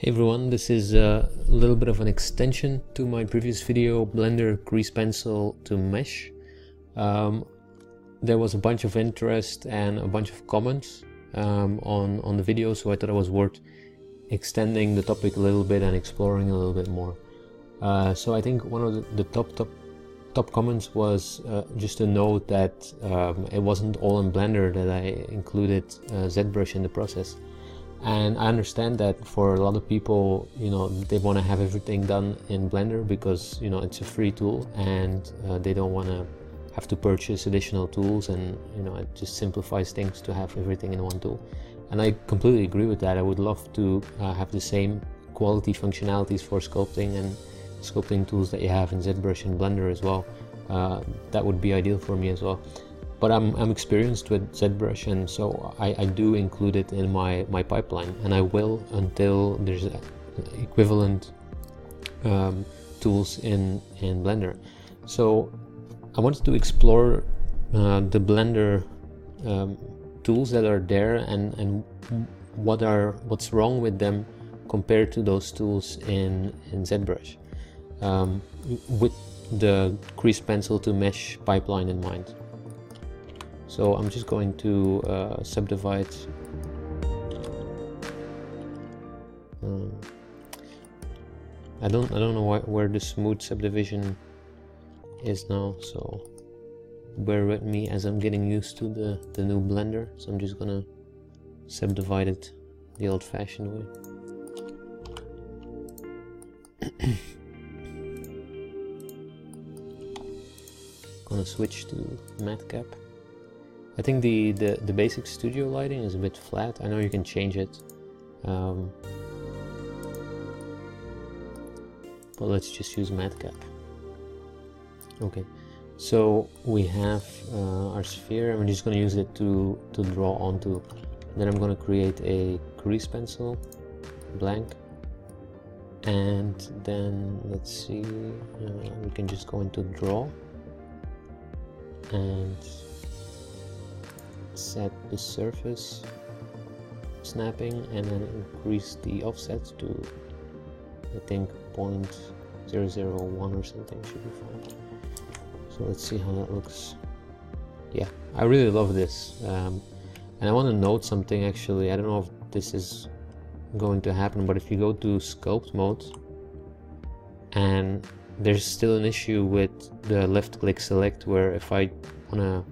Hey everyone, this is a little bit of an extension to my previous video, Blender Grease Pencil to Mesh. Um, there was a bunch of interest and a bunch of comments um, on, on the video, so I thought it was worth extending the topic a little bit and exploring a little bit more. Uh, so I think one of the, the top top top comments was uh, just a note that um, it wasn't all in Blender that I included uh, ZBrush in the process and I understand that for a lot of people you know they want to have everything done in Blender because you know it's a free tool and uh, they don't want to have to purchase additional tools and you know it just simplifies things to have everything in one tool. And I completely agree with that. I would love to uh, have the same quality functionalities for sculpting and sculpting tools that you have in ZBrush and Blender as well. Uh, that would be ideal for me as well but I'm, I'm experienced with ZBrush and so I, I do include it in my, my pipeline and I will until there's equivalent um, tools in, in Blender. So I wanted to explore uh, the Blender um, tools that are there and, and what are what's wrong with them compared to those tools in, in ZBrush um, with the grease pencil to mesh pipeline in mind. So I'm just going to uh, subdivide. Um, I don't I don't know wh where the smooth subdivision is now so bear with me as I'm getting used to the the new blender. So I'm just gonna subdivide it the old-fashioned way. Gonna switch to matcap I think the, the, the basic studio lighting is a bit flat. I know you can change it. Um, but let's just use matcap. Okay, so we have uh, our sphere and we're just going to use it to, to draw onto. Then I'm going to create a grease pencil, blank. And then let's see, uh, we can just go into draw and set the surface snapping and then increase the offset to I think 0.001 or something should be fine. So let's see how that looks. Yeah I really love this um, and I want to note something actually. I don't know if this is going to happen but if you go to sculpt mode and there's still an issue with the left click select where if I want to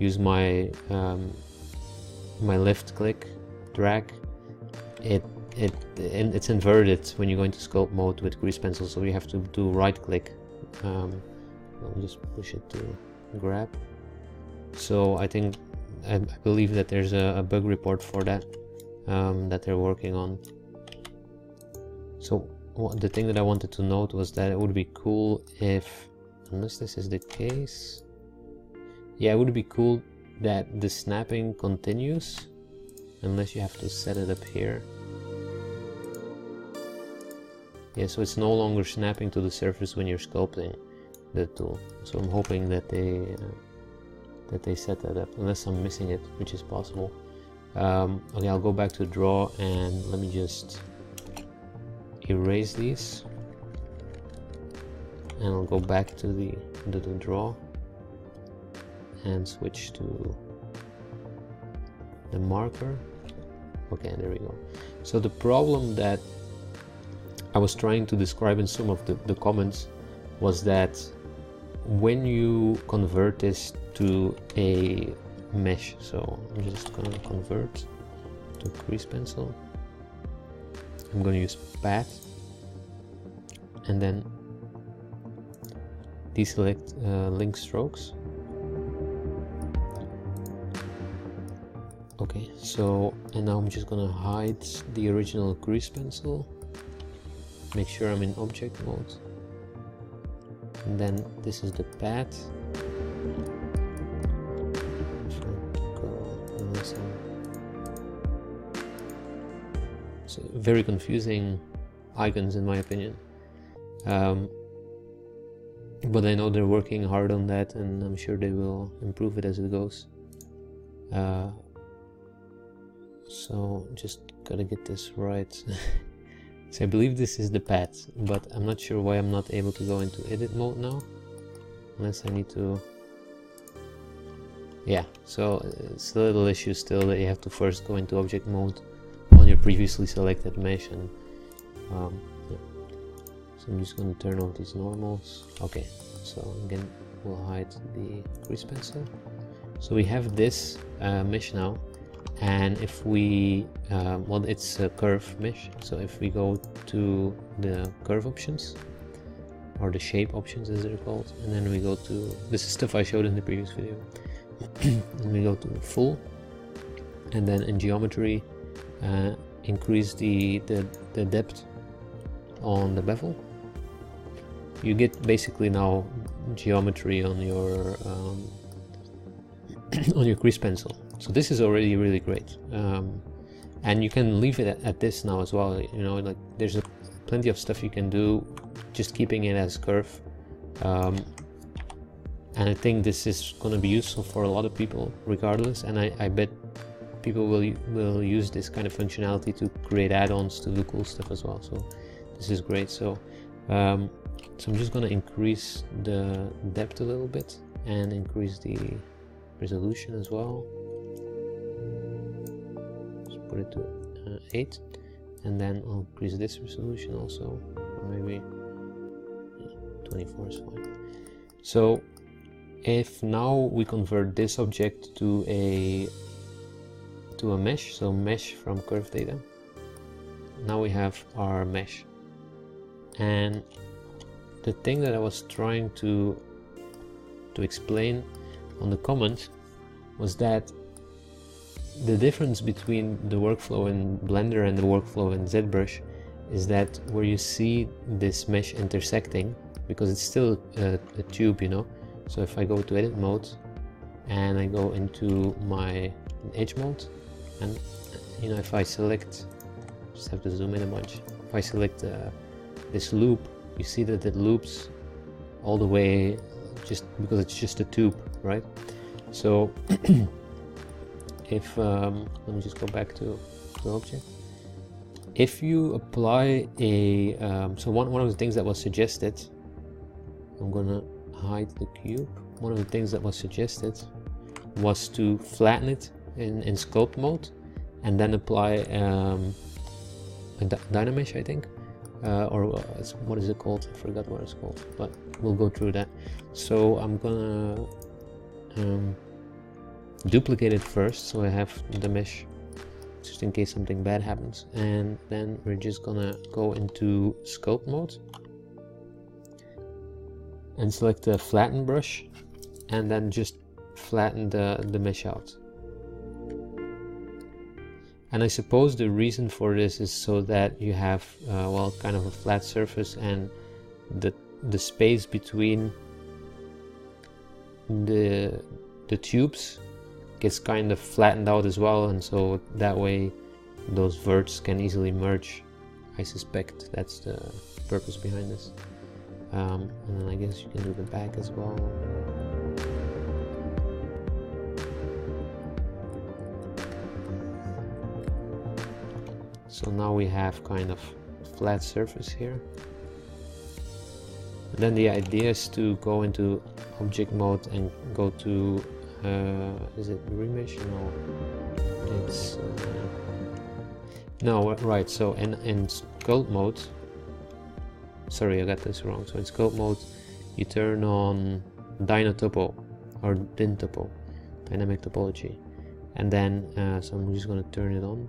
use my um, my left click drag. It it it's inverted when you go into sculpt mode with grease pencil so you have to do right click. Um, just push it to grab. So I think I, I believe that there's a, a, bug report for that um, that they're working on. So the thing that I wanted to note was that it would be cool if unless this is the case yeah, it would be cool that the snapping continues unless you have to set it up here. Yeah, so it's no longer snapping to the surface when you're sculpting the tool. So I'm hoping that they uh, that they set that up, unless I'm missing it, which is possible. Um, okay, I'll go back to draw and let me just erase these, and I'll go back to the to the draw and switch to the marker. Okay there we go. So the problem that I was trying to describe in some of the, the comments was that when you convert this to a mesh so I'm just gonna convert to grease pencil. I'm gonna use path and then deselect uh, link strokes okay so and now I'm just gonna hide the original grease pencil. Make sure I'm in object mode. And then this is the pad. So very confusing icons in my opinion. Um, but I know they're working hard on that and I'm sure they will improve it as it goes. Uh, so just gotta get this right So I believe this is the path, but I'm not sure why I'm not able to go into edit mode now. Unless I need to... Yeah, so it's a little issue still that you have to first go into object mode on your previously selected mesh and um, yeah. So I'm just to turn off these normals. Okay, so again we'll hide the grease pencil. So we have this uh, mesh now and if we uh, well it's a curve mesh. So if we go to the curve options or the shape options as they're called and then we go to this is stuff I showed in the previous video. And we go to full and then in geometry uh, increase the, the, the depth on the bevel. You get basically now geometry on your um, on your grease pencil so this is already really great. Um, and you can leave it at, this now as well. You know, like there's a, plenty of stuff you can do just keeping it as curve. Um, and I think this is going to be useful for a lot of people regardless. And I, I bet people will will use this kind of functionality to create add-ons to do cool stuff as well. So this is great. So um, so I'm just going to increase the depth a little bit and increase the resolution as well it to uh, 8 and then I'll increase this resolution also or maybe yeah, 24 is fine. So if now we convert this object to a to a mesh so mesh from curve data now we have our mesh. And the thing that I was trying to to explain on the comment was that the difference between the workflow in Blender and the workflow in ZBrush is that where you see this mesh intersecting, because it's still a, a tube, you know, so if I go to edit mode and I go into my edge mode and you know if I select just have to zoom in a bunch if I select uh, this loop you see that it loops all the way just because it's just a tube right? So if um, let me just go back to the object. If you apply a um, so one, one of the things that was suggested I'm gonna hide the cube. One of the things that was suggested was to flatten it in, in sculpt mode and then apply um, a Dynamesh I think. Uh, or uh, what is it called? I forgot what it's called but we'll go through that. So I'm gonna um, duplicate it first so I have the mesh just in case something bad happens. And then we're just gonna go into sculpt mode and select the flatten brush and then just flatten the, the mesh out. And I suppose the reason for this is so that you have uh, well kind of a flat surface and the the space between the the tubes gets kind of flattened out as well and so that way those verts can easily merge. I suspect that's the purpose behind this. Um, and then I guess you can do the back as well. So now we have kind of flat surface here. And then the idea is to go into object mode and go to is it remesh? No, it's uh, no right. So in in sculpt mode, sorry, I got this wrong. So in sculpt mode, you turn on Dynatopo or Dyntopo, dynamic topology, and then uh, so I'm just going to turn it on.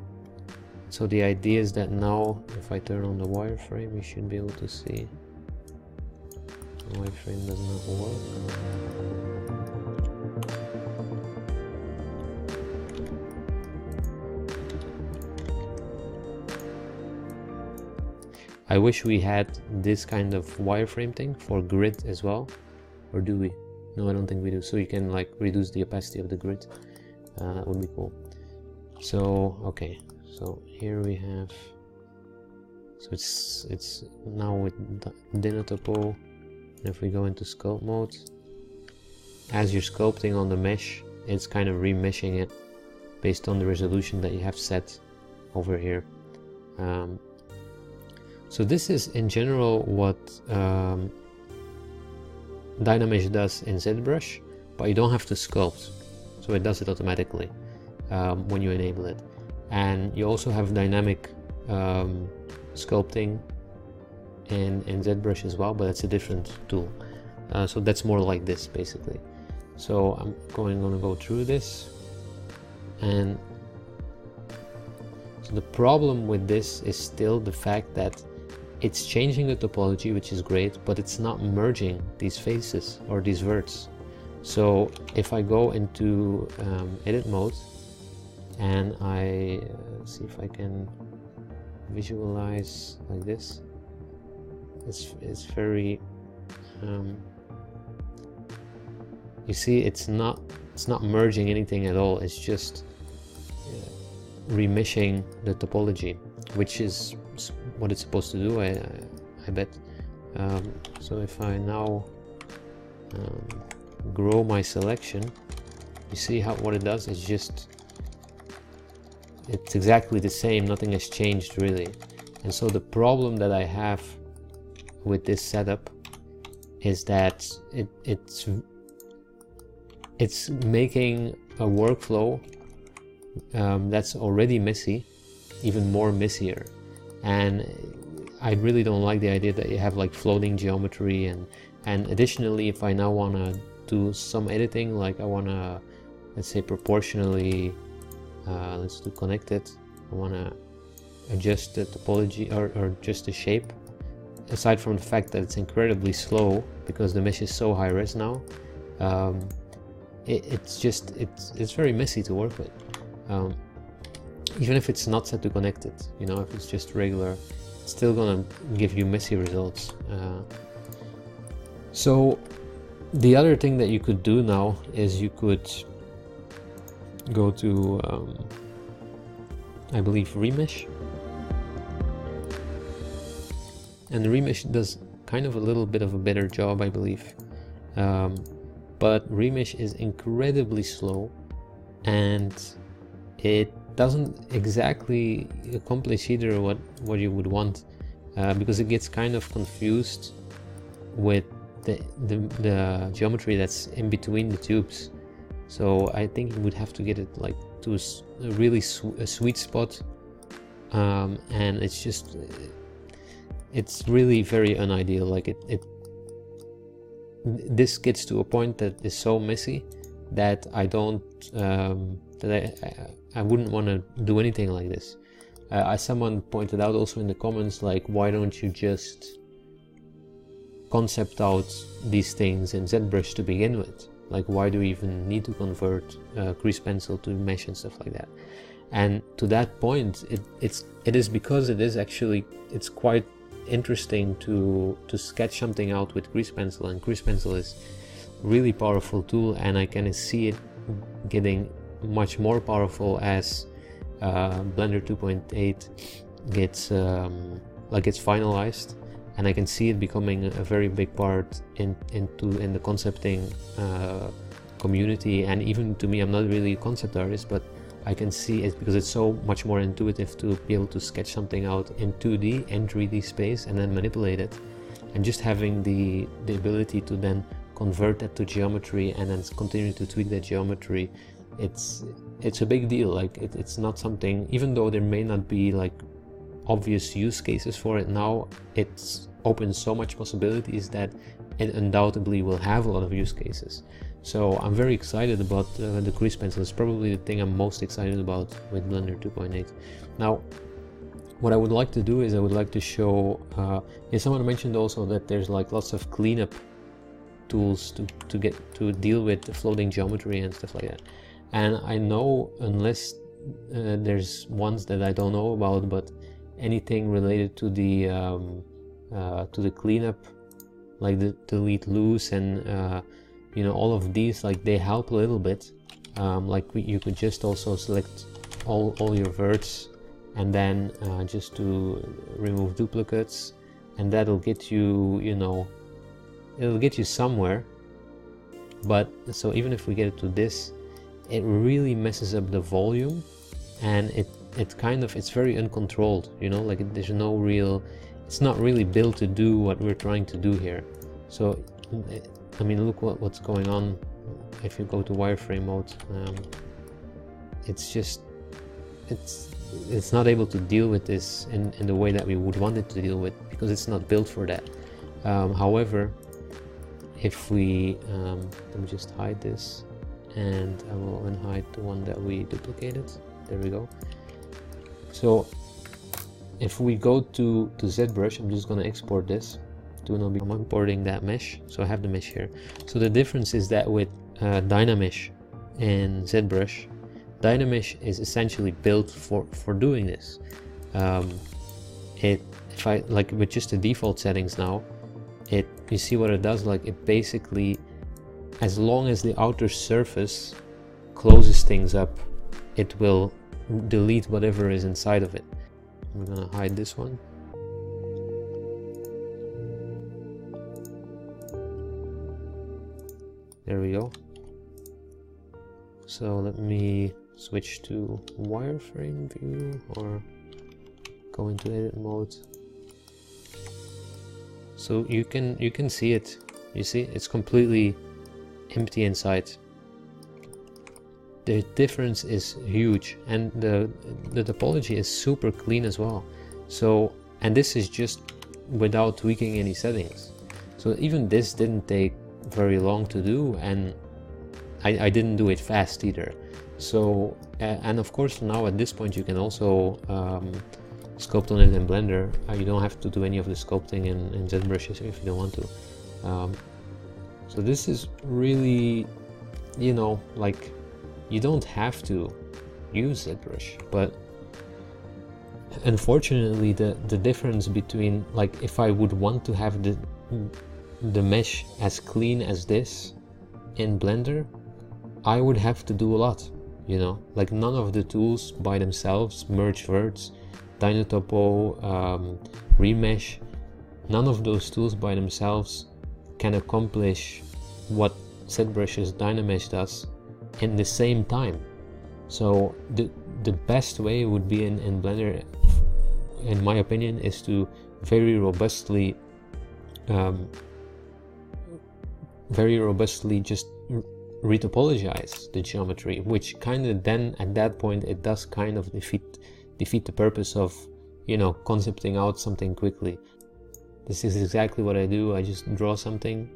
So the idea is that now, if I turn on the wireframe, you should be able to see. The wireframe does not work. I wish we had this kind of wireframe thing for grid as well. Or do we? No, I don't think we do. So you can like reduce the opacity of the grid. Uh, that would be cool. So, okay. So here we have... So it's it's now with Dynatopo. If we go into sculpt mode, as you're sculpting on the mesh, it's kind of remeshing it based on the resolution that you have set over here. Um, So this is in general what um, Dynamesh does in ZBrush, but you don't have to sculpt. So it does it automatically um, when you enable it. And you also have dynamic um, sculpting in, in ZBrush as well, but that's a different tool. Uh, so that's more like this basically. So I'm going to go through this and so the problem with this is still the fact that it's changing the topology, which is great, but it's not merging these faces or these verts. So if I go into um, edit mode and I uh, see if I can visualize like this, it's, it's very, um, you see it's not, it's not merging anything at all, it's just uh, remeshing the topology, which is what it's supposed to do, I, I bet. Um, so if I now um, grow my selection, you see how what it does is just it's exactly the same, nothing has changed really. And so the problem that I have with this setup is that it, it's it's making a workflow um, that's already messy even more messier and I really don't like the idea that you have like floating geometry. And and additionally if I now want to do some editing like I want to let's say proportionally uh, let's do connected I want to adjust the topology or, or just the shape. Aside from the fact that it's incredibly slow because the mesh is so high res now um, it, it's just it's it's very messy to work with. Um, even if it's not set to connected you know if it's just regular it's still gonna give you messy results uh, so the other thing that you could do now is you could go to um, I believe remesh. And remesh does kind of a little bit of a better job I believe um, but remesh is incredibly slow and it doesn't exactly accomplish either what what you would want uh, because it gets kind of confused with the, the, the geometry that's in between the tubes. So I think you would have to get it like to a really a sweet spot um, and it's just it's really very unideal like it, it this gets to a point that is so messy that I don't um, that I, I I wouldn't want to do anything like this. Uh, as someone pointed out also in the comments, like, why don't you just concept out these things in ZBrush to begin with? Like, why do we even need to convert uh, Grease Pencil to mesh and stuff like that? And to that point, it, it's it is because it is actually it's quite interesting to to sketch something out with Grease Pencil, and Grease Pencil is really powerful tool, and I can see it getting much more powerful as uh, Blender 2.8 gets um, like gets finalized. And I can see it becoming a very big part in into in the concepting uh, community. And even to me I'm not really a concept artist but I can see it because it's so much more intuitive to be able to sketch something out in 2D and 3D space and then manipulate it. And just having the the ability to then convert that to geometry and then continue to tweak that geometry it's it's a big deal like it, it's not something even though there may not be like obvious use cases for it now it's opens so much possibilities that it undoubtedly will have a lot of use cases. So i'm very excited about uh, the grease pencil. It's probably the thing i'm most excited about with blender 2.8 now what i would like to do is i would like to show uh, yeah, someone mentioned also that there's like lots of cleanup tools to, to get to deal with the floating geometry and stuff like that and I know unless uh, there's ones that I don't know about but anything related to the um, uh, to the cleanup like the delete loose and uh, you know all of these like they help a little bit. Um, like we, you could just also select all, all your verts and then uh, just to remove duplicates. And that'll get you you know it'll get you somewhere. But so even if we get it to this it really messes up the volume and it it kind of it's very uncontrolled you know like there's no real it's not really built to do what we're trying to do here. So, I mean, look what, what's going on if you go to wireframe mode. Um, it's just, it's it's not able to deal with this in, in the way that we would want it to deal with because it's not built for that. Um, however, if we, um, let me just hide this and I will unhide the one that we duplicated. There we go. So if we go to, to ZBrush, I'm just gonna export this to I'm importing that mesh. So I have the mesh here. So the difference is that with uh, Dynamesh and ZBrush, Dynamesh is essentially built for, for doing this. Um, it, if I, like with just the default settings now, it, you see what it does, like it basically, as long as the outer surface closes things up, it will delete whatever is inside of it. I'm gonna hide this one. There we go. So let me switch to wireframe view or go into edit mode. So you can you can see it. You see it's completely empty inside. The difference is huge and the the topology is super clean as well. So and this is just without tweaking any settings. So even this didn't take very long to do and I, I didn't do it fast either. So and of course now at this point you can also um, sculpt on it in Blender. Uh, you don't have to do any of the sculpting in, in ZBrushes if you don't want to. Um, so this is really you know like you don't have to use ZBrush, but unfortunately the, the difference between, like if I would want to have the, the mesh as clean as this in Blender, I would have to do a lot, you know, like none of the tools by themselves, merge verts, Dynatopo, um, remesh, none of those tools by themselves can accomplish what ZBrush's Dynamesh does in the same time. So the the best way would be in, in Blender, in my opinion, is to very robustly, um, very robustly just retopologize the geometry, which kind of then at that point it does kind of defeat defeat the purpose of you know concepting out something quickly. This is exactly what I do. I just draw something,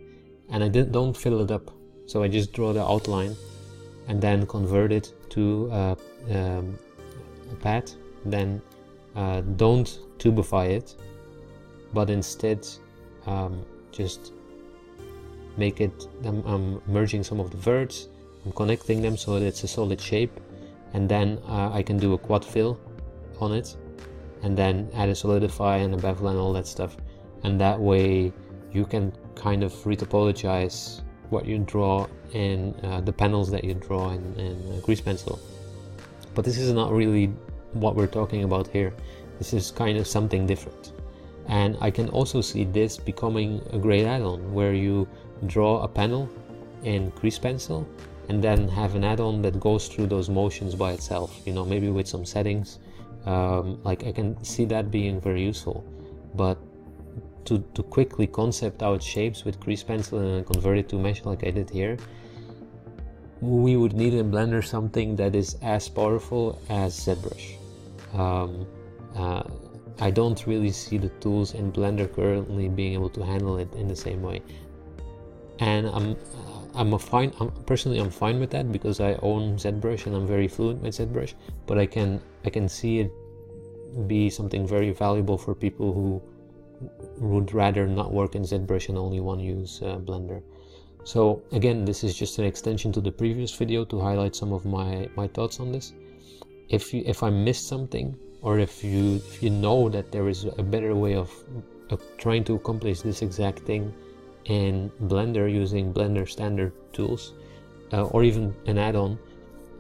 and I don't fill it up. So I just draw the outline and then convert it to uh, um, a pad. Then uh, don't tubify it but instead um, just make it I'm, I'm, merging some of the verts I'm connecting them so that it's a solid shape. And then uh, I can do a quad fill on it and then add a solidify and a bevel and all that stuff. And that way you can kind of retopologize what you draw in uh, the panels that you draw in, in grease pencil. But this is not really what we're talking about here. This is kind of something different. And I can also see this becoming a great add-on where you draw a panel in grease pencil and then have an add-on that goes through those motions by itself, you know, maybe with some settings. Um, like I can see that being very useful. But to, to quickly concept out shapes with grease pencil and convert it to mesh like I did here, we would need in Blender something that is as powerful as ZBrush. Um, uh, I don't really see the tools in Blender currently being able to handle it in the same way. And I'm, uh, I'm a fine, I'm, personally I'm fine with that because I own ZBrush and I'm very fluent with ZBrush, but I can, I can see it be something very valuable for people who would rather not work in ZBrush and only want to use uh, Blender. So again, this is just an extension to the previous video to highlight some of my, my thoughts on this. If, you, if I missed something, or if you, if you know that there is a better way of, trying to accomplish this exact thing in Blender using Blender standard tools, uh, or even an add-on,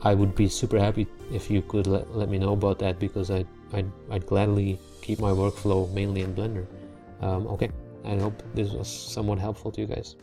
I would be super happy if you could let, let me know about that because I, I'd, I'd gladly keep my workflow mainly in Blender. Um, okay, I hope this was somewhat helpful to you guys.